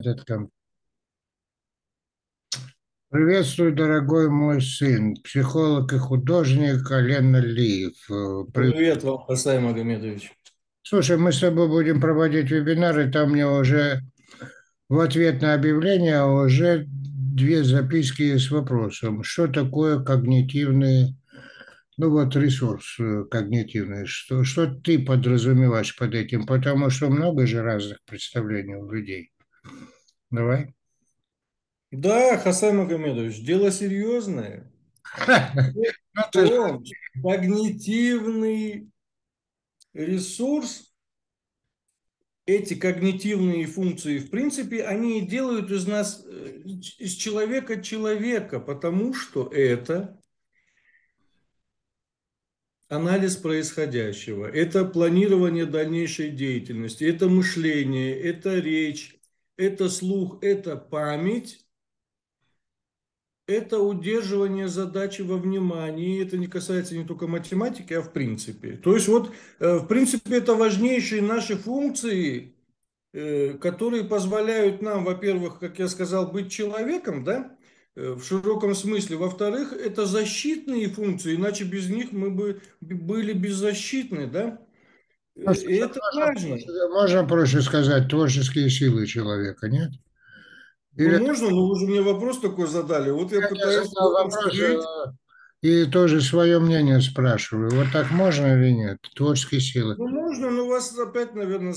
этот ком- Приветствую, дорогой мой сын, психолог и художник Ален Алиев. Э, при- Привет вам, Хасай Магомедович. Слушай, мы с тобой будем проводить вебинары, там мне уже в ответ на объявление уже две записки с вопросом. Что такое когнитивный, ну вот ресурс э, когнитивный, что, что ты подразумеваешь под этим, потому что много же разных представлений у людей. Давай. Да, Хасай Магомедович, дело серьезное. Ну, когнитивный ресурс, эти когнитивные функции, в принципе, они делают из нас, э, из человека человека, потому что это анализ происходящего, это планирование дальнейшей деятельности, это мышление, это речь, это слух, это память, это удерживание задачи во внимании. Это не касается не только математики, а в принципе. То есть вот, э, в принципе, это важнейшие наши функции, э, которые позволяют нам, во-первых, как я сказал, быть человеком, да, э, в широком смысле. Во-вторых, это защитные функции, иначе без них мы бы были беззащитны, да. Э, ну, И это можно важно. проще, можно проще сказать творческие силы человека, нет? Ну, Или можно, но вы же мне вопрос такой задали. Вот я я пытаюсь задал вопрос э, и тоже свое мнение спрашиваю. Вот так можно или нет? Творческие силы. Ну, можно, но у вас опять, наверное,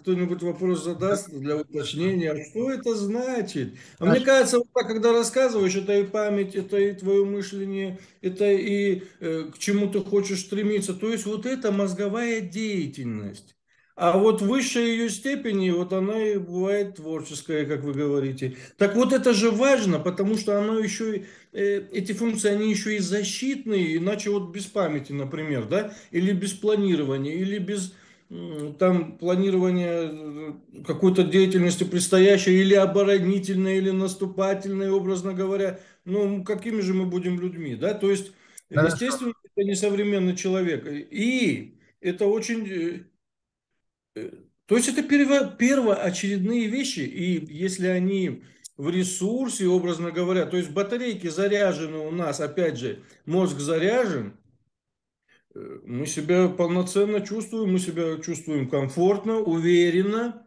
кто-нибудь вопрос задаст для уточнения. А что это значит? А мне кажется, вот так, когда рассказываешь, это и память, это и твое мышление, это и э, к чему ты хочешь стремиться. То есть вот это мозговая деятельность. А вот в высшей ее степени, вот она и бывает творческая, как вы говорите. Так вот это же важно, потому что оно еще, э, эти функции, они еще и защитные, иначе вот без памяти, например, да, или без планирования, или без там планирования э, какой-то деятельности предстоящей, или оборонительной, или наступательной, образно говоря, ну, какими же мы будем людьми, да, то есть, Хорошо. естественно, это не современный человек, и это очень Э, То есть это перво- первоочередные вещи, и если они в ресурсе, образно говоря, то есть батарейки заряжены у нас, опять же, мозг заряжен, э, мы себя полноценно чувствуем, мы себя чувствуем комфортно, уверенно,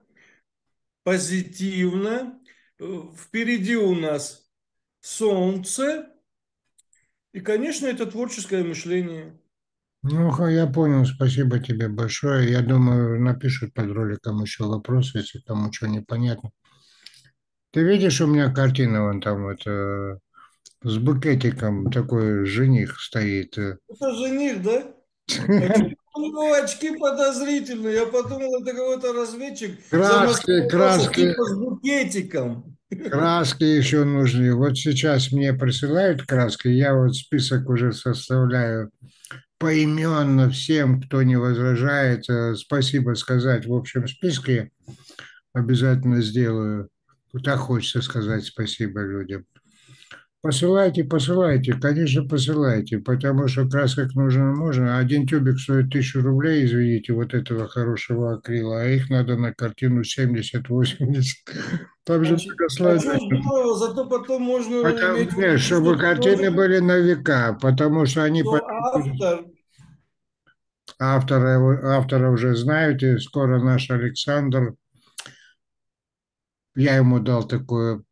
позитивно. Э, Впереди у нас солнце, и, конечно, это творческое мышление. Ну, я понял, спасибо тебе большое. Я думаю, напишут под роликом еще вопросы, если кому что непонятно. Ты видишь, у меня картина вон там вот э, с букетиком такой жених стоит. Это жених, да? Что у него очки подозрительные? Я подумал, это какой-то разведчик Краски, краски, типа с букетиком. краски еще нужны. Вот сейчас мне присылают краски, я вот список уже составляю поименно всем, кто не возражает. Э, Спасибо сказать в общем списке. Обязательно сделаю. Так хочется сказать спасибо людям. Посылайте, посылайте, конечно, посылайте, потому что красок нужно можно. Один тюбик стоит тысячу рублей, извините, вот этого хорошего акрила, а их надо на картину 70-80. Там же много здорово, зато потом можно Потому, иметь нет, чтобы что картины тоже- были на века, потому что они что потом автор, автора, автора уже знают, и скоро наш Александр, я ему дал такое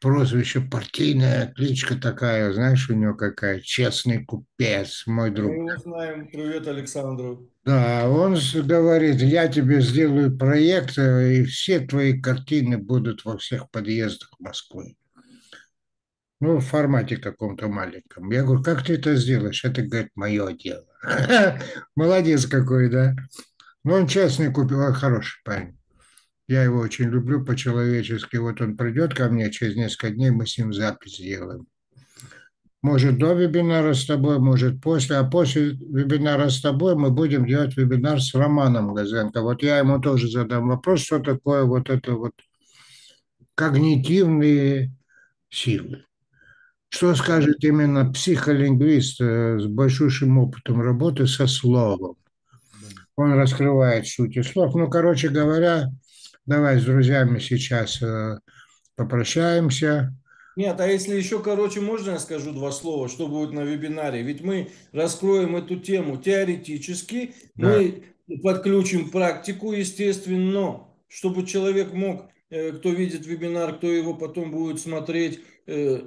прозвище, партийная кличка такая, знаешь, у него какая, честный купец, мой друг. мы его знаем, привет Александру. Да, он говорит, я тебе сделаю проект, э, и все твои картины будут во всех подъездах Москвы. Ну, в формате каком-то маленьком. Я говорю, как ты это сделаешь? Это, говорит, мое дело. Молодец какой, да? Ну, он честный купил, хороший парень. Я его очень люблю по-человечески. Вот он придет ко мне через несколько дней, мы с ним запись сделаем. Может, до вебинара с тобой, может, после. А после вебинара с тобой мы будем делать вебинар с Романом Газенко. Вот я ему тоже задам вопрос, что такое вот это вот когнитивные силы. Что скажет именно психолингвист э, с большущим опытом работы со словом? Он раскрывает сути слов. Ну, короче говоря, Давай с друзьями сейчас э, попрощаемся. Нет, а если еще, короче, можно я скажу два слова, что будет на вебинаре? Ведь мы раскроем эту тему теоретически, Да. мы подключим практику, естественно, чтобы человек мог, э, кто видит вебинар, кто его потом будет смотреть, э,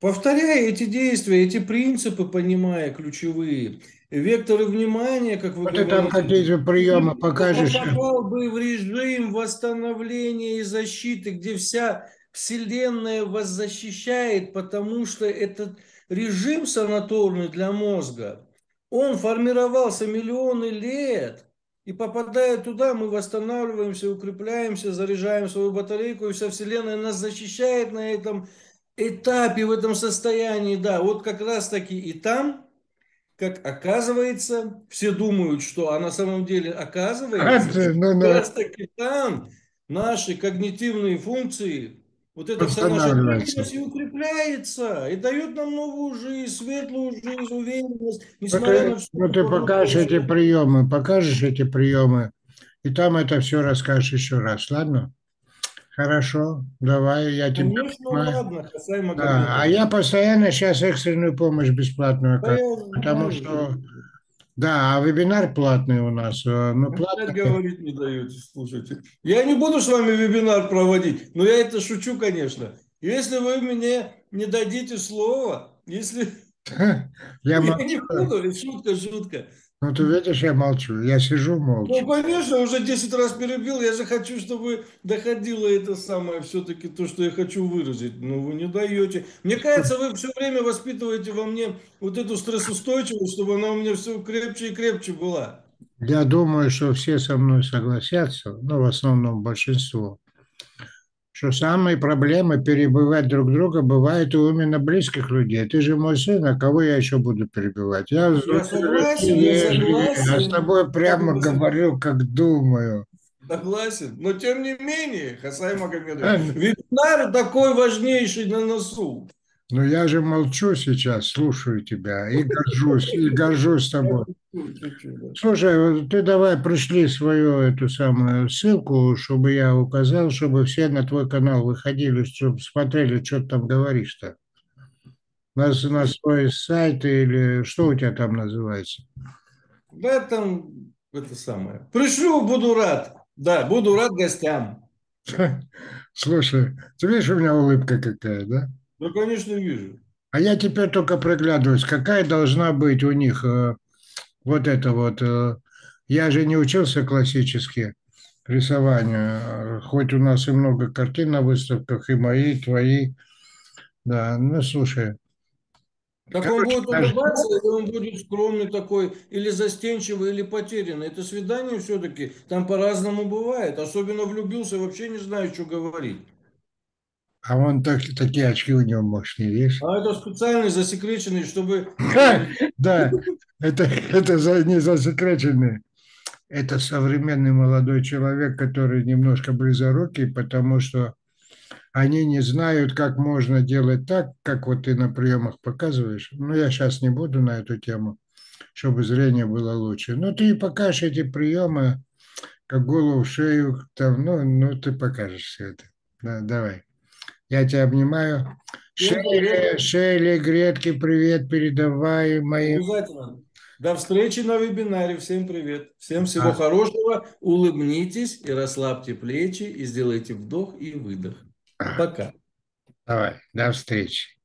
повторяя эти действия, эти принципы, понимая ключевые, векторы внимания, как вы Вот ты там говорите, какие-то приемы покажешь. попал бы в режим восстановления и защиты, где вся Вселенная вас защищает, потому что этот режим санаторный для мозга, он формировался миллионы лет. И попадая туда, мы восстанавливаемся, укрепляемся, заряжаем свою батарейку, и вся Вселенная нас защищает на этом этапе, в этом состоянии. Да, вот как раз таки и там, как оказывается, все думают, что, а на самом деле оказывается, Ну, ну, как раз таки там наши когнитивные функции, вот эта вся наша деятельность и укрепляется, и дает нам новую жизнь, светлую жизнь, уверенность, несмотря ты, на все. вот ты покажешь эти приемы, покажешь эти приемы, и там это все расскажешь еще раз, ладно? Хорошо, давай, я тебя Конечно, понимаю. ладно, Хасай Да, а я постоянно сейчас экстренную помощь бесплатную Да я потому знаю. что, да, а вебинар платный у нас, э, ну, Опять платный, говорить не даете, слушайте. Я не буду с вами вебинар проводить, но я это шучу, конечно. Если вы мне не дадите слова, если... я Я не буду, шутка, шутка. Ну, ты видишь, я молчу, я сижу Ну, молча. конечно, уже 10 раз перебил. Я же хочу, чтобы доходило это самое, все-таки то, что я хочу выразить. Но вы не даете. Мне кажется, вы все время воспитываете во мне вот эту стрессоустойчивость, чтобы она у меня все крепче и крепче была. Я думаю, что все со мной согласятся, ну, в основном большинство, что самые проблемы перебивать друг друга бывают у именно близких людей. Ты же мой сын, а кого я еще буду перебивать? Я, Я согласен, я вежливый, я с согласен. тобой прямо Согласен. говорю, как думаю. Согласен. Но тем не менее, Хасай Магомедович, вебинар такой важнейший на носу. Но я же молчу сейчас, слушаю тебя и горжусь, и горжусь тобой. Слушай, ты давай пришли свою эту самую ссылку, чтобы я указал, чтобы все на твой канал выходили, чтобы смотрели, что ты там говоришь-то. На, на свой сайт или что у тебя там называется? Да, там это самое. Пришлю, буду рад. Да, буду рад гостям. Слушай, ты видишь, у меня улыбка какая, да? Ну, конечно, вижу. А я теперь только приглядываюсь, какая должна быть у них э, вот это вот. э, я же не учился классически рисованию, э, хоть у нас и много картин на выставках, и мои, и твои. Да, ну слушай, Так он будет даже- улыбаться, или он будет скромный такой, или застенчивый, или потерянный. Это свидание все-таки, там по-разному бывает. Особенно влюбился, вообще не знаю, что говорить. а вон так, такие очки у него мощные, видишь? А это специальный, засекреченный, чтобы... Да, это, это за, не засекреченные. Это современный молодой человек, который немножко близорукий, потому что они не знают, как можно делать так, как вот ты на приемах показываешь. Ну, я сейчас не буду на эту тему, чтобы зрение было лучше. Ну, ты покажешь эти приемы, как голову, шею, там, ну, ну, ты покажешь все это. Да, давай. Я тебя обнимаю. Шейли, Шейли, Гретке, привет передавай моим. Обязательно. До встречи на вебинаре. Всем привет. Всем всего А. хорошего. Улыбнитесь и расслабьте плечи и сделайте вдох и выдох. А. Пока. Давай, до встречи.